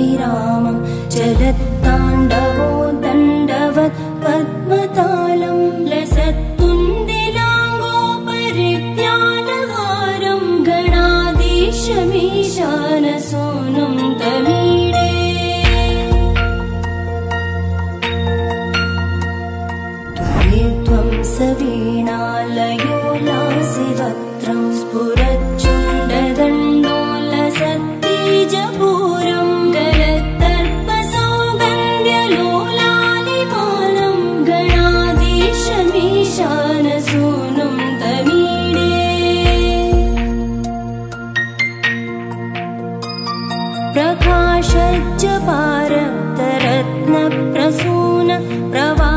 विरामं चलत् प्रसून प्रवा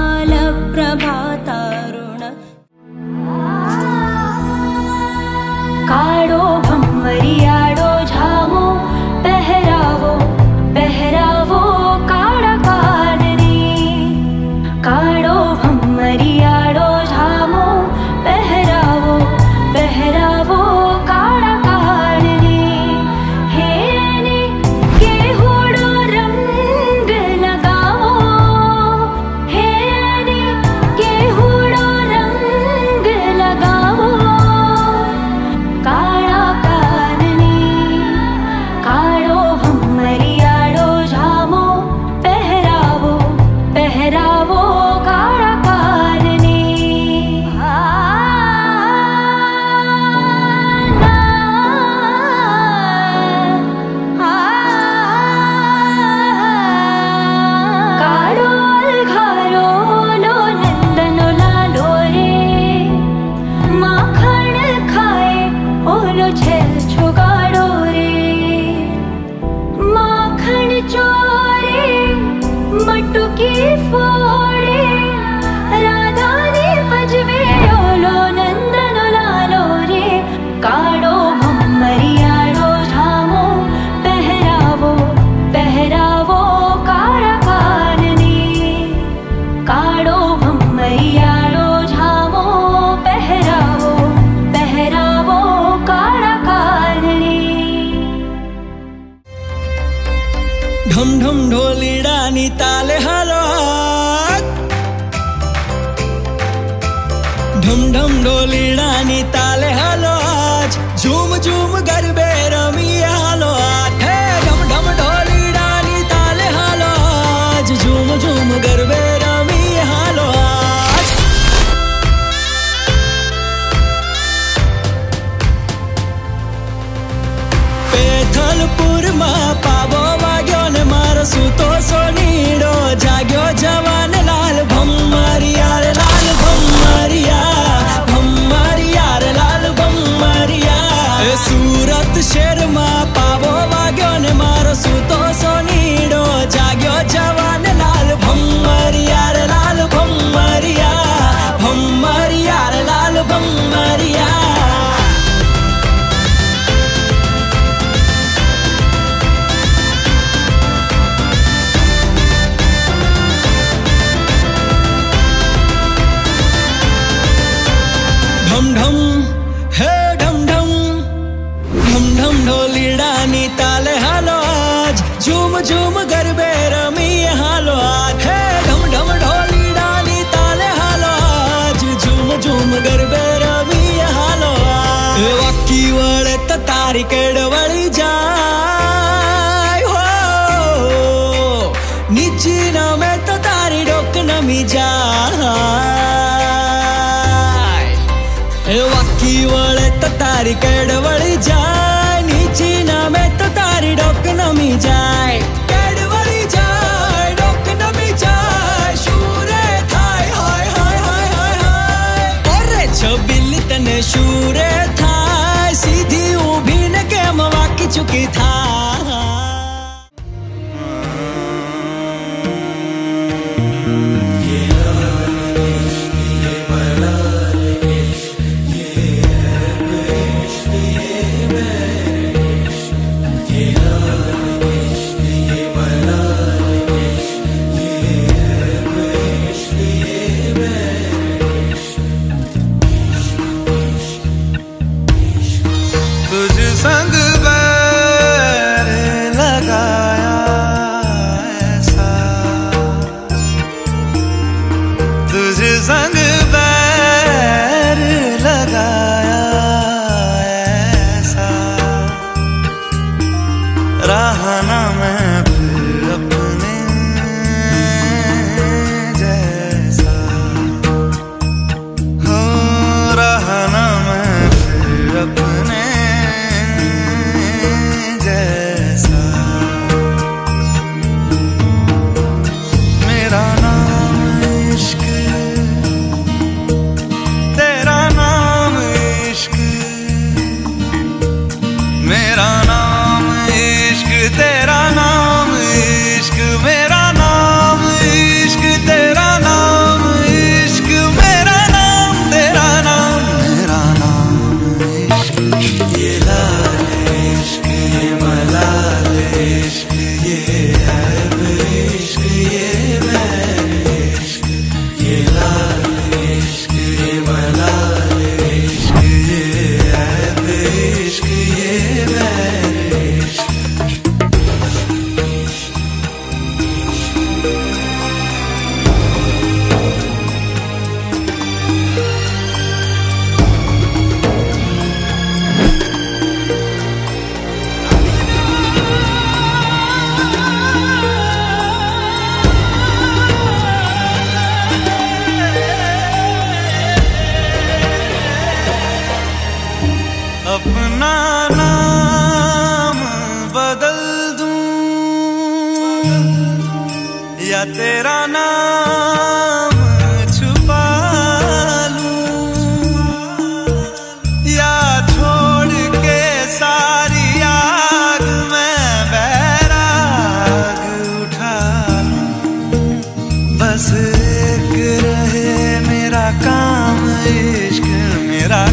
ढम ढोली डानी ताले हलो आज। झूम झूम गरबे रमी हलो आज। મારી કેળવળી જાય હો નીચી નમે તો તારી ડોક નમી જાય વાકી વળે તો તારી કેળ 给他。काम इश्क मेरा